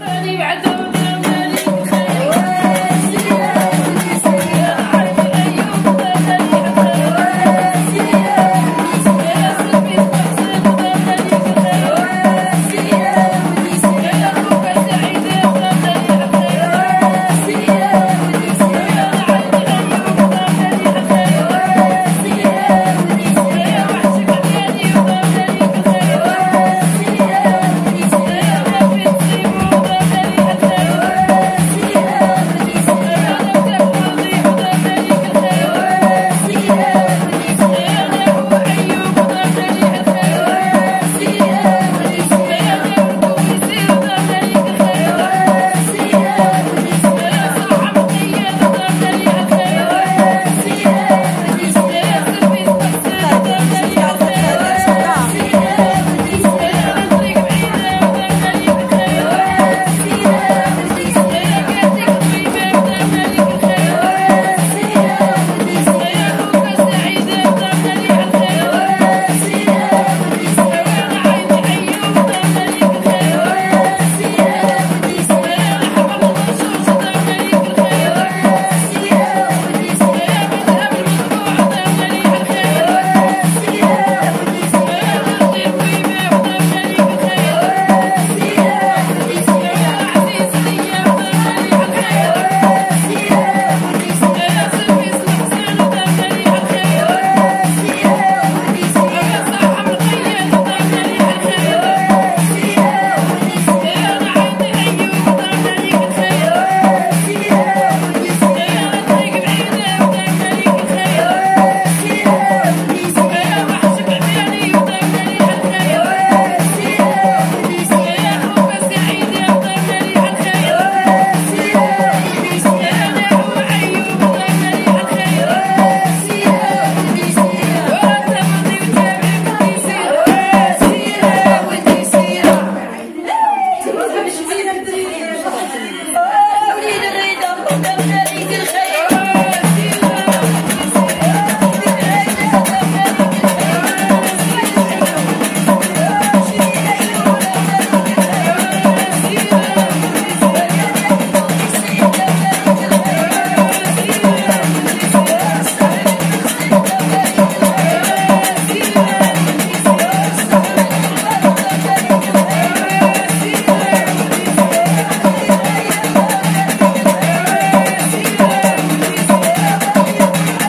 راني بعد